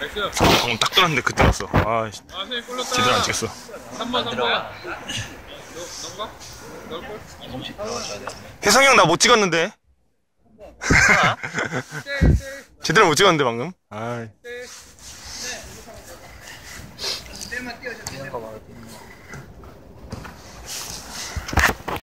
나이스. 방금 딱 들었는데 그때 왔어. 아, 씨, 아, 제대로 안 찍었어. 3번, 3번. 들어가. 넘가? 혜성이 형 나 못 찍었는데. 아. 제대로 못 찍었는데 방금. 아, 아. 뛰는